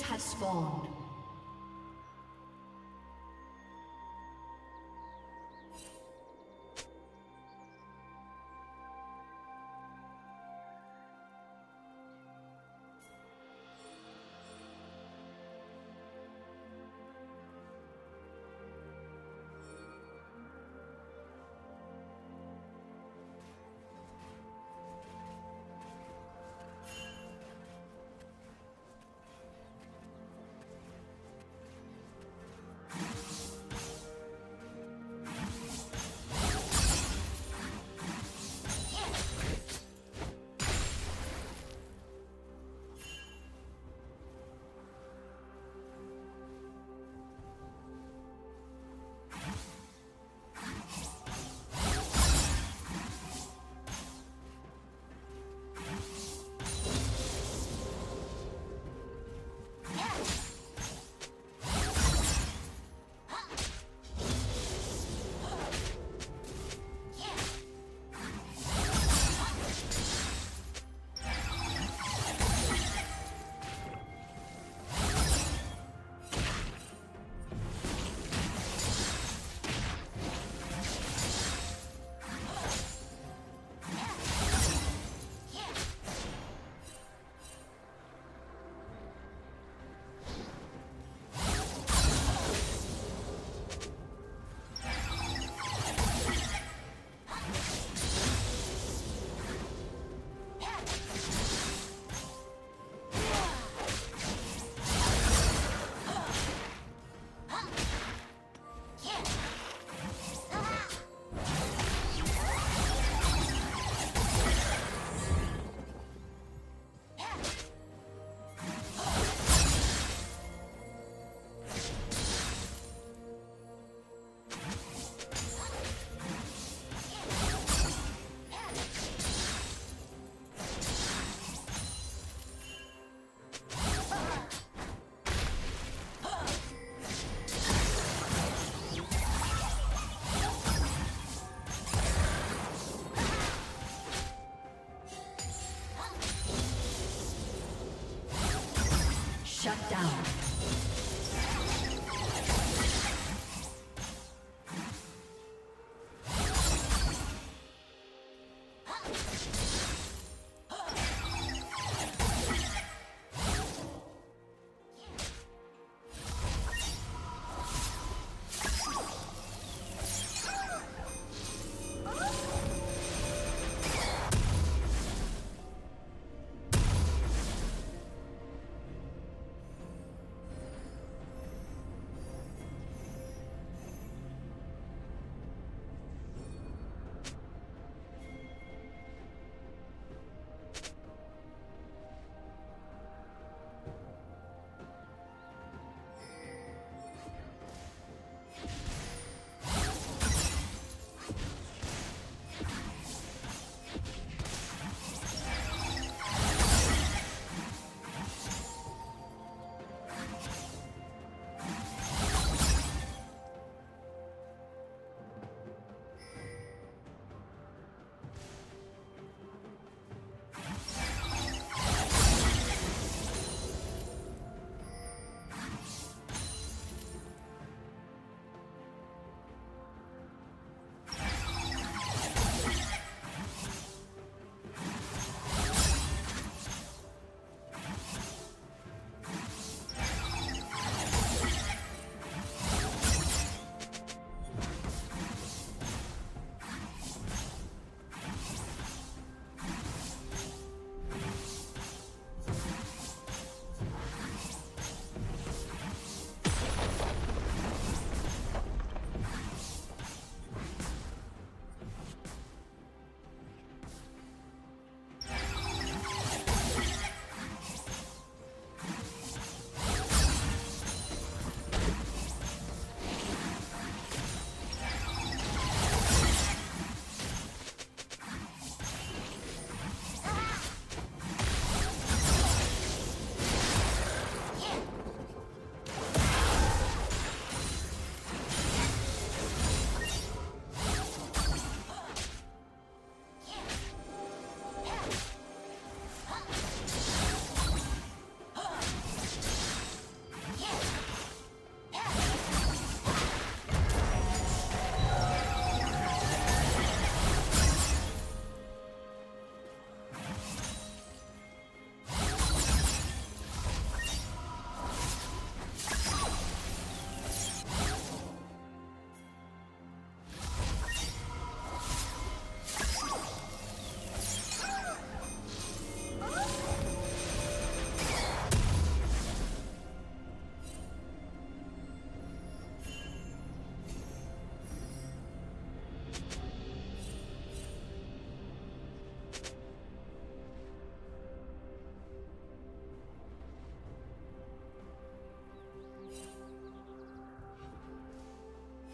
Have spawned.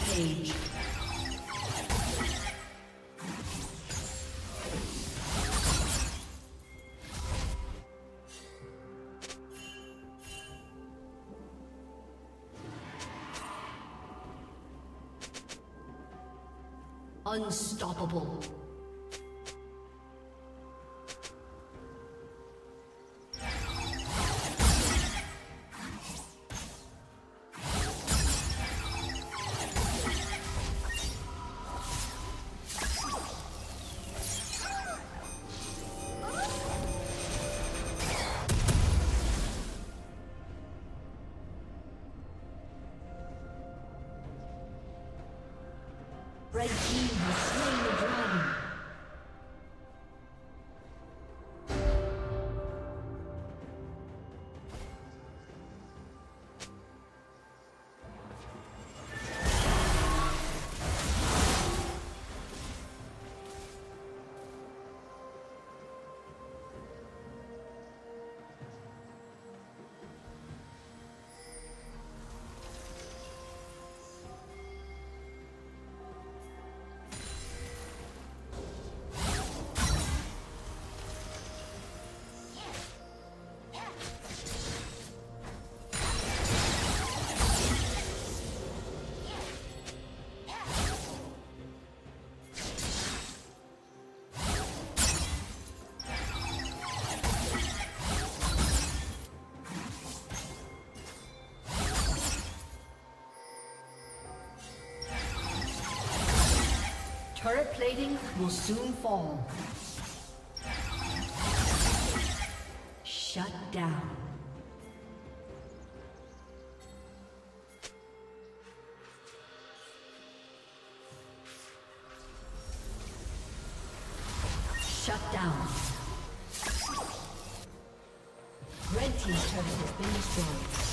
Rampage. Unstoppable. Red team has plating will soon fall. Shut down. Shut down. Red Team's turret has been destroyed.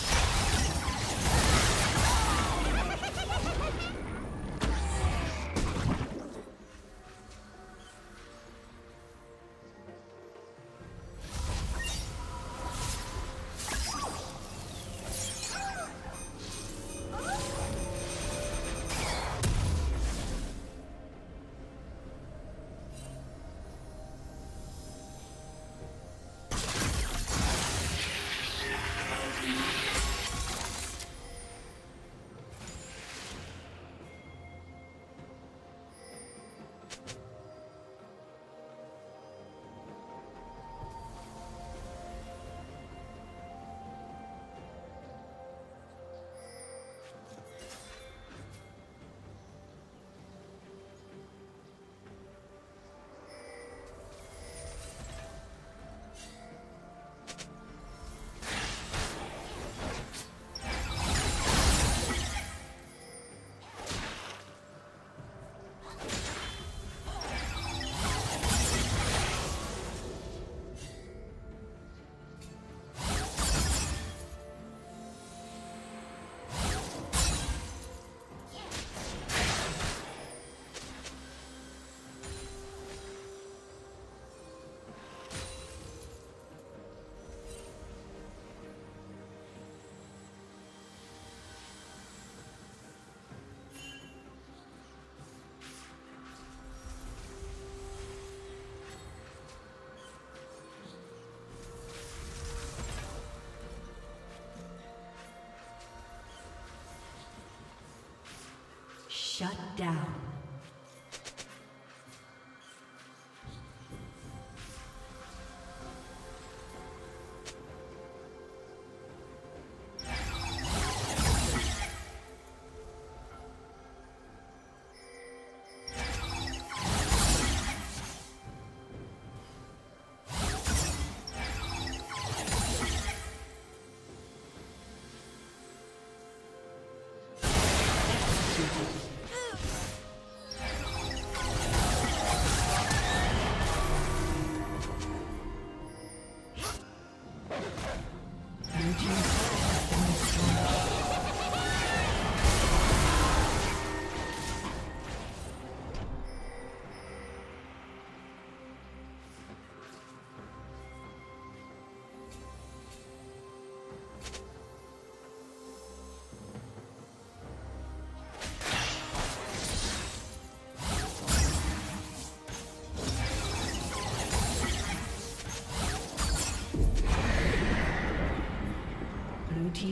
Shut down.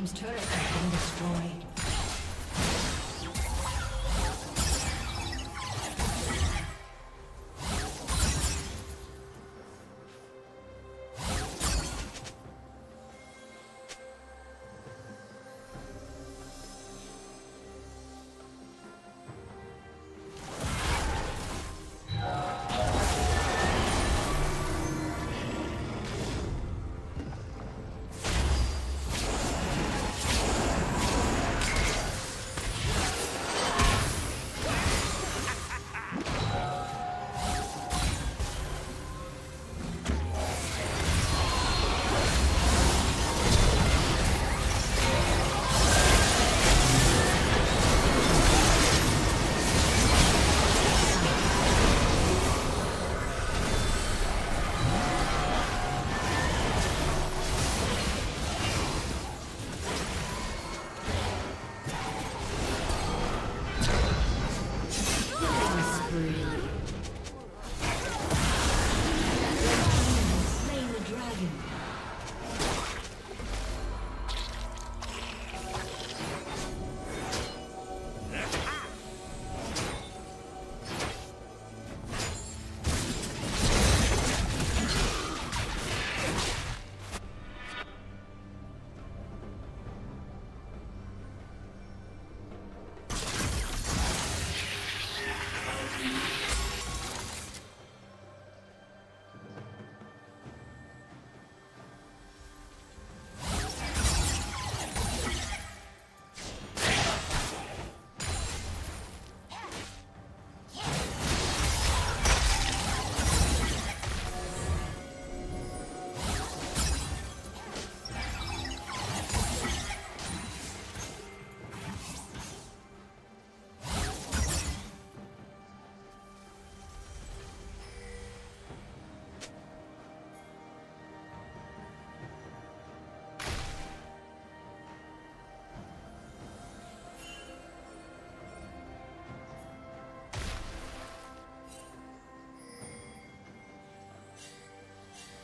Team's turret